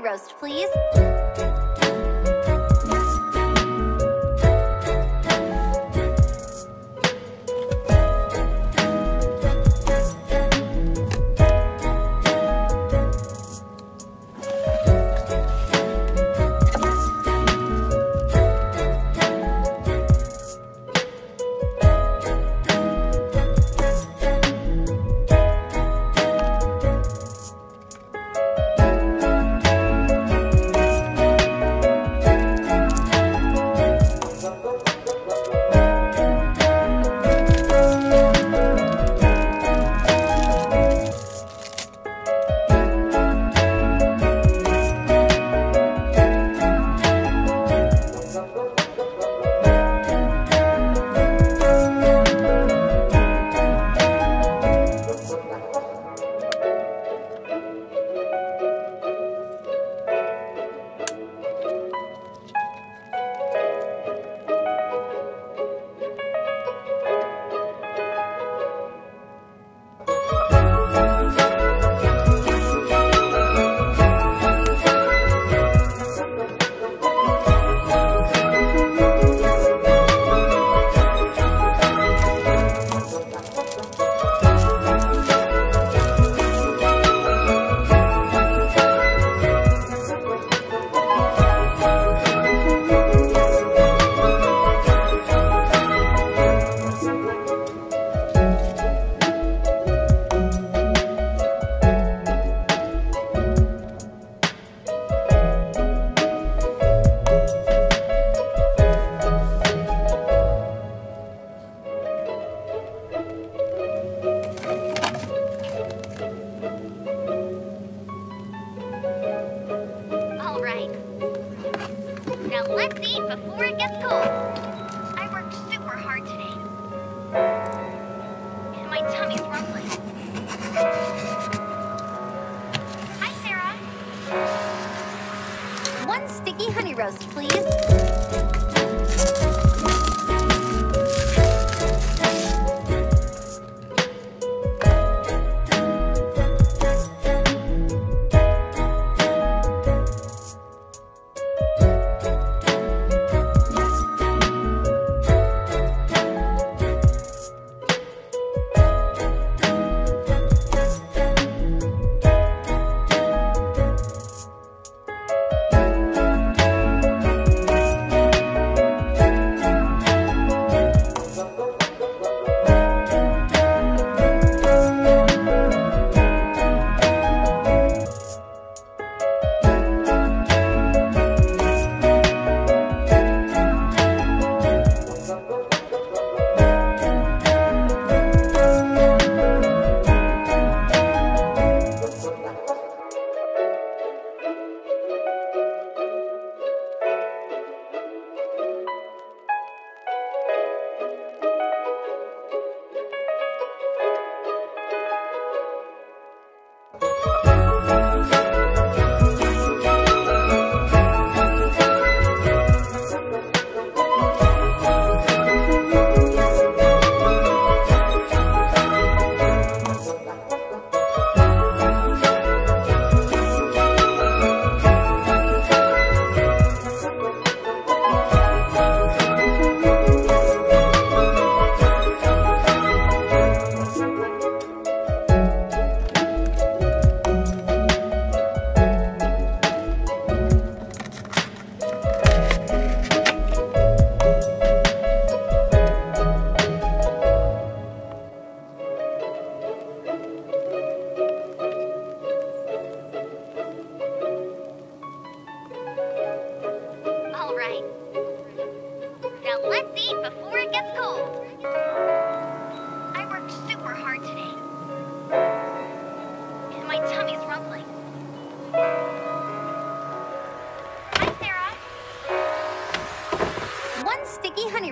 roast, please. tummy's rumbling. Hi, Sarah. One sticky honey roast, please.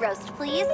roast, please.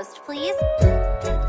Roast, please.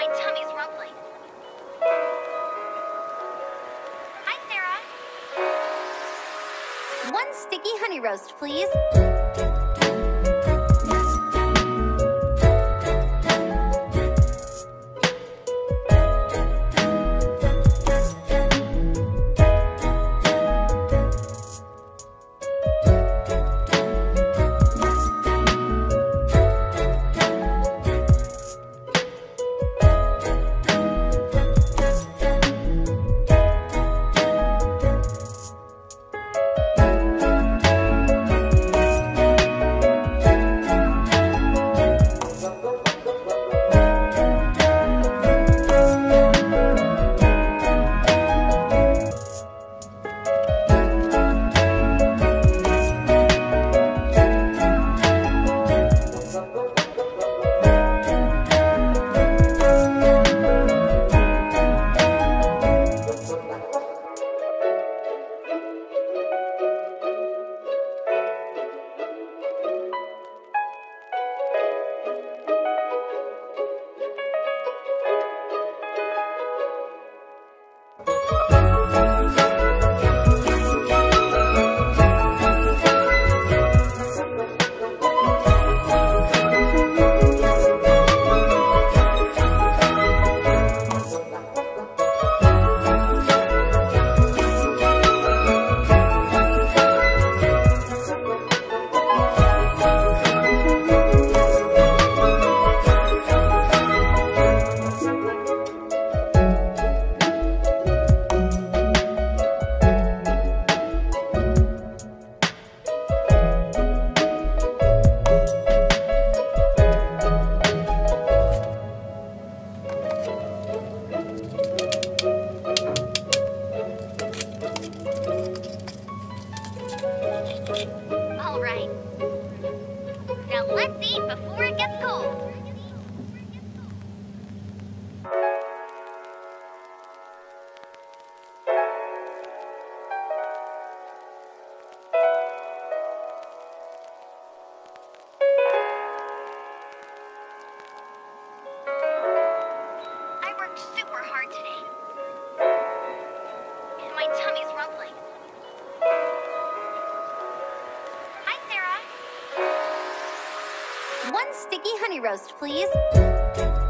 My tummy's rumbling. Hi, Sarah. One sticky honey roast, please. roast, please.